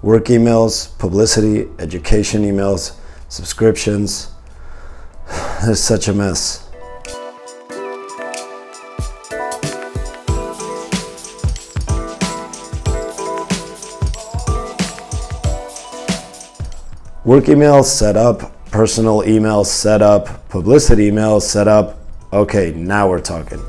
Work emails, publicity, education emails, subscriptions. It's such a mess. Work emails set up, personal emails set up, publicity emails set up. Okay, now we're talking.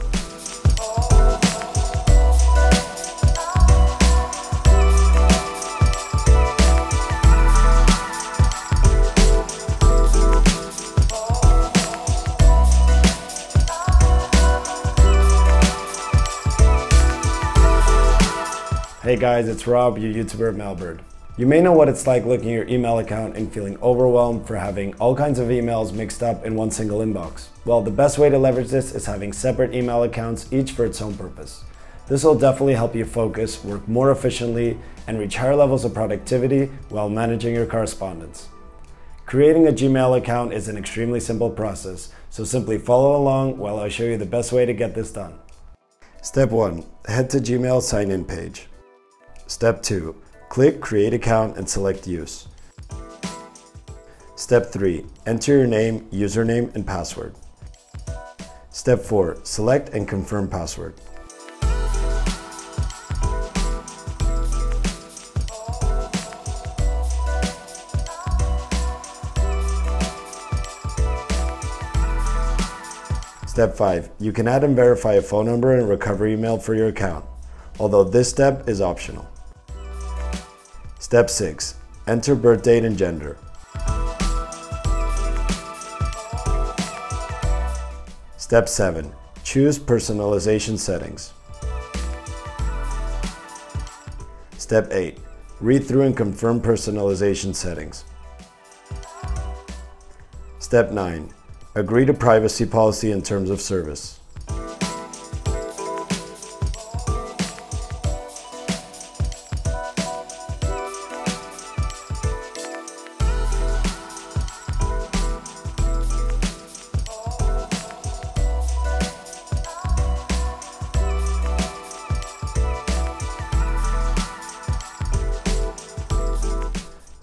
Hey guys, it's Rob, your YouTuber at Mailbird. You may know what it's like looking at your email account and feeling overwhelmed for having all kinds of emails mixed up in one single inbox. Well, the best way to leverage this is having separate email accounts, each for its own purpose. This will definitely help you focus, work more efficiently, and reach higher levels of productivity while managing your correspondence. Creating a Gmail account is an extremely simple process, so simply follow along while I show you the best way to get this done. Step 1. Head to Gmail sign in page. Step 2. Click Create Account and select Use. Step 3. Enter your name, username, and password. Step 4. Select and confirm password. Step 5. You can add and verify a phone number and recovery email for your account, although this step is optional. Step 6. Enter birth date and gender. Step 7. Choose personalization settings. Step 8. Read through and confirm personalization settings. Step 9. Agree to privacy policy and terms of service.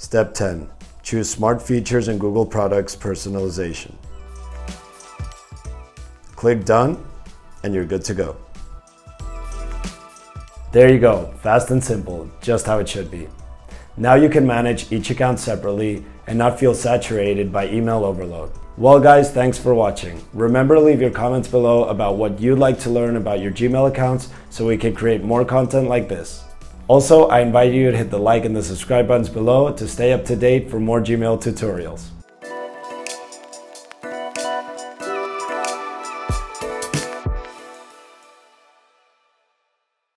Step 10. Choose Smart Features and Google Products Personalization. Click Done, and you're good to go. There you go, fast and simple, just how it should be. Now you can manage each account separately and not feel saturated by email overload. Well guys, thanks for watching. Remember to leave your comments below about what you'd like to learn about your Gmail accounts so we can create more content like this. Also, I invite you to hit the like and the subscribe buttons below to stay up to date for more Gmail tutorials.